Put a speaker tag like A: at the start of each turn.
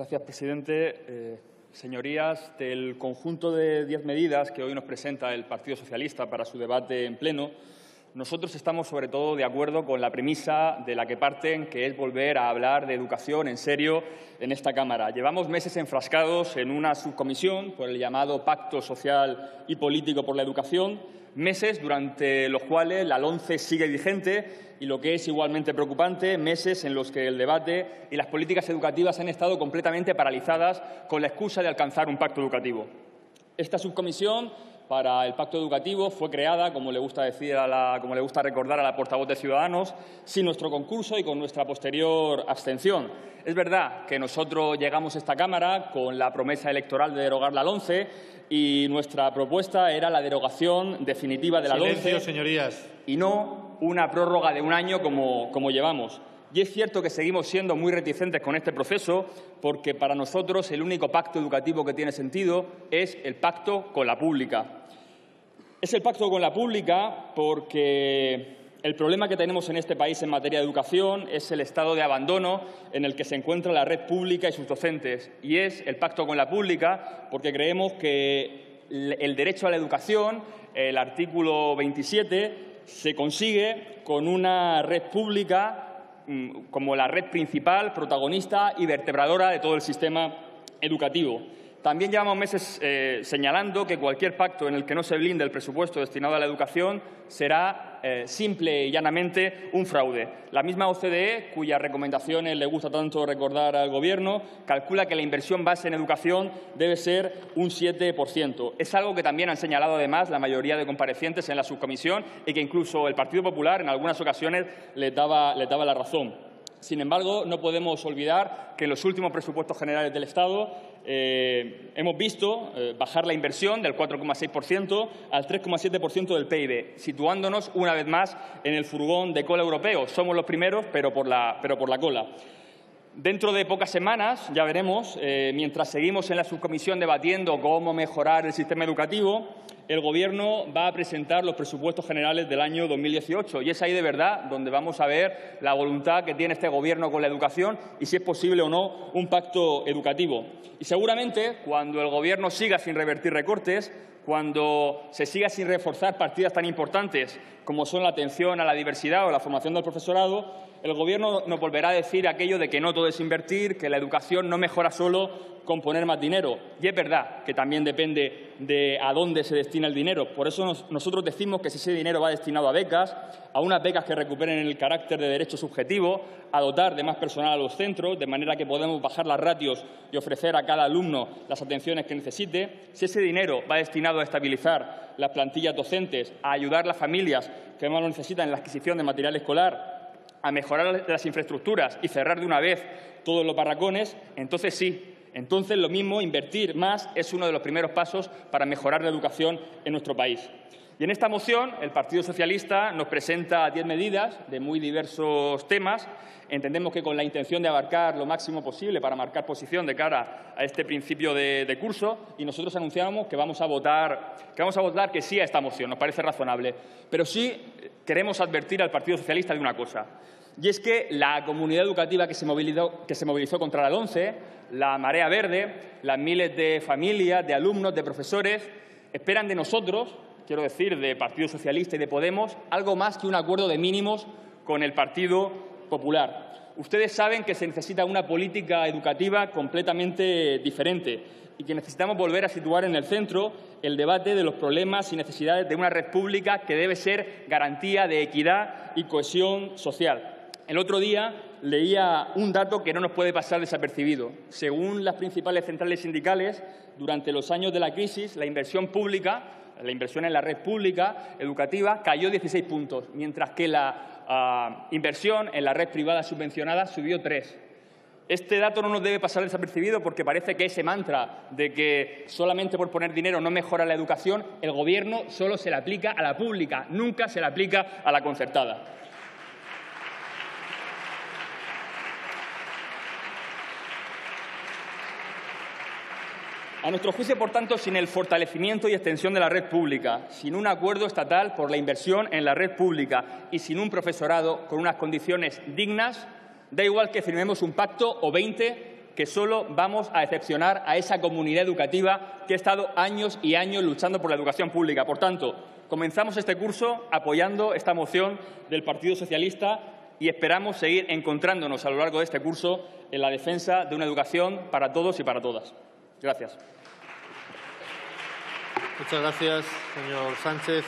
A: Gracias, presidente. Eh, señorías, del conjunto de diez medidas que hoy nos presenta el Partido Socialista para su debate en pleno, nosotros estamos sobre todo de acuerdo con la premisa de la que parten, que es volver a hablar de educación en serio en esta Cámara. Llevamos meses enfrascados en una subcomisión por el llamado Pacto Social y Político por la Educación, meses durante los cuales la LONCE sigue vigente y, lo que es igualmente preocupante, meses en los que el debate y las políticas educativas han estado completamente paralizadas con la excusa de alcanzar un pacto educativo. Esta subcomisión para el pacto educativo fue creada, como le gusta decir como le gusta recordar a la portavoz de Ciudadanos, sin nuestro concurso y con nuestra posterior abstención. Es verdad que nosotros llegamos a esta Cámara con la promesa electoral de derogar la LONCE y nuestra propuesta era la derogación definitiva de la
B: Silencio, señorías.
A: y no una prórroga de un año como, como llevamos. Y es cierto que seguimos siendo muy reticentes con este proceso porque para nosotros el único pacto educativo que tiene sentido es el pacto con la pública. Es el pacto con la pública porque el problema que tenemos en este país en materia de educación es el estado de abandono en el que se encuentra la red pública y sus docentes. Y es el pacto con la pública porque creemos que el derecho a la educación, el artículo 27, se consigue con una red pública como la red principal, protagonista y vertebradora de todo el sistema educativo. También llevamos meses eh, señalando que cualquier pacto en el que no se blinde el presupuesto destinado a la educación será eh, simple y llanamente un fraude. La misma OCDE, cuyas recomendaciones le gusta tanto recordar al Gobierno, calcula que la inversión base en educación debe ser un 7%. Es algo que también han señalado, además, la mayoría de comparecientes en la subcomisión y que incluso el Partido Popular en algunas ocasiones le daba, le daba la razón. Sin embargo, no podemos olvidar que en los últimos presupuestos generales del Estado eh, hemos visto eh, bajar la inversión del 4,6% al 3,7% del PIB, situándonos una vez más en el furgón de cola europeo. Somos los primeros, pero por la, pero por la cola. Dentro de pocas semanas, ya veremos, eh, mientras seguimos en la subcomisión debatiendo cómo mejorar el sistema educativo, el Gobierno va a presentar los presupuestos generales del año 2018 y es ahí de verdad donde vamos a ver la voluntad que tiene este Gobierno con la educación y si es posible o no un pacto educativo. Y seguramente cuando el Gobierno siga sin revertir recortes, cuando se siga sin reforzar partidas tan importantes como son la atención a la diversidad o la formación del profesorado, el Gobierno nos volverá a decir aquello de que no todo es invertir, que la educación no mejora solo con poner más dinero. Y es verdad que también depende de a dónde se destina el dinero. Por eso nosotros decimos que si ese dinero va destinado a becas, a unas becas que recuperen el carácter de derecho subjetivo, a dotar de más personal a los centros, de manera que podemos bajar las ratios y ofrecer a cada alumno las atenciones que necesite, si ese dinero va destinado a estabilizar las plantillas docentes, a ayudar a las familias que más lo necesitan en la adquisición de material escolar, a mejorar las infraestructuras y cerrar de una vez todos los barracones, entonces sí, entonces lo mismo, invertir más es uno de los primeros pasos para mejorar la educación en nuestro país. Y en esta moción el Partido Socialista nos presenta diez medidas de muy diversos temas. Entendemos que con la intención de abarcar lo máximo posible para marcar posición de cara a este principio de, curso y nosotros anunciamos que vamos a votar que vamos a votar que sí a esta moción. Nos parece razonable. Pero sí queremos advertir al Partido Socialista de una cosa. Y es que la comunidad educativa que se movilizó, contra la ONCE, la marea verde, las miles de familias, de alumnos, de profesores, esperan de nosotros quiero decir, de Partido Socialista y de Podemos, algo más que un acuerdo de mínimos con el Partido Popular. Ustedes saben que se necesita una política educativa completamente diferente y que necesitamos volver a situar en el centro el debate de los problemas y necesidades de una red pública que debe ser garantía de equidad y cohesión social. El otro día leía un dato que no nos puede pasar desapercibido. Según las principales centrales sindicales, durante los años de la crisis, la inversión pública la inversión en la red pública educativa cayó 16 puntos, mientras que la ah, inversión en la red privada subvencionada subió 3. Este dato no nos debe pasar desapercibido porque parece que ese mantra de que solamente por poner dinero no mejora la educación, el Gobierno solo se le aplica a la pública, nunca se le aplica a la concertada. A nuestro juicio, por tanto, sin el fortalecimiento y extensión de la red pública, sin un acuerdo estatal por la inversión en la red pública y sin un profesorado con unas condiciones dignas, da igual que firmemos un pacto o 20 que solo vamos a decepcionar a esa comunidad educativa que ha estado años y años luchando por la educación pública. Por tanto, comenzamos este curso apoyando esta moción del Partido Socialista y esperamos seguir encontrándonos a lo largo de este curso en la defensa de una educación para todos y para todas. Gracias.
B: Muchas gracias, señor Sánchez.